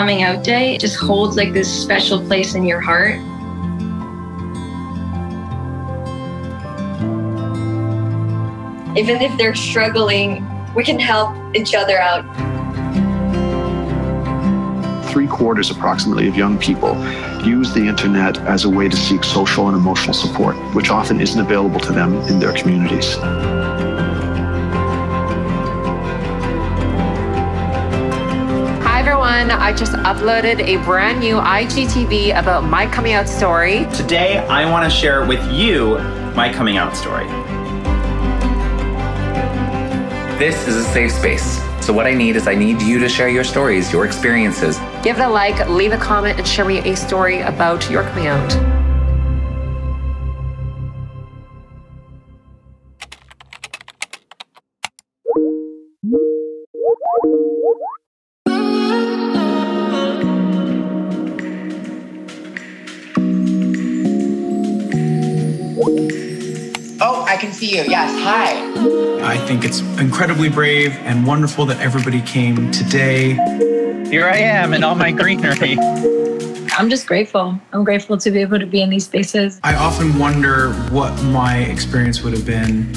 coming out day just holds like this special place in your heart. Even if they're struggling, we can help each other out. Three quarters approximately of young people use the internet as a way to seek social and emotional support, which often isn't available to them in their communities. Everyone, I just uploaded a brand new IGTV about my coming out story. Today, I want to share with you my coming out story. This is a safe space. So, what I need is I need you to share your stories, your experiences. Give it a like, leave a comment, and share me a story about your coming out. Oh, I can see you. Yes. Hi. I think it's incredibly brave and wonderful that everybody came today. Here I am in all my greenery. I'm just grateful. I'm grateful to be able to be in these spaces. I often wonder what my experience would have been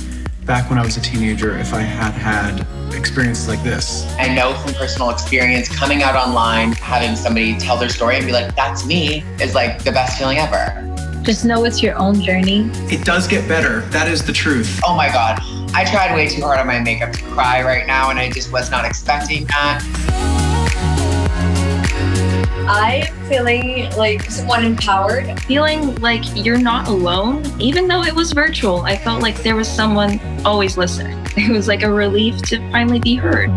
back when I was a teenager if I had had experiences like this. I know from personal experience, coming out online, having somebody tell their story and be like, that's me, is like the best feeling ever. Just know it's your own journey. It does get better. That is the truth. Oh my God. I tried way too hard on my makeup to cry right now, and I just was not expecting that. I am feeling like someone empowered. Feeling like you're not alone, even though it was virtual, I felt like there was someone always listening. It was like a relief to finally be heard.